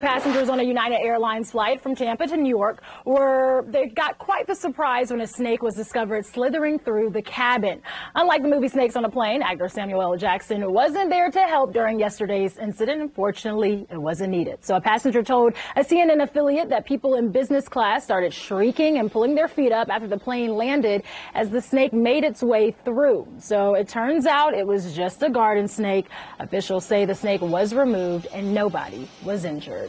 Passengers on a United Airlines flight from Tampa to New York were they got quite the surprise when a snake was discovered slithering through the cabin. Unlike the movie Snakes on a Plane, actor Samuel L. Jackson wasn't there to help during yesterday's incident. Unfortunately, it wasn't needed. So a passenger told a CNN affiliate that people in business class started shrieking and pulling their feet up after the plane landed as the snake made its way through. So it turns out it was just a garden snake. Officials say the snake was removed and nobody was injured.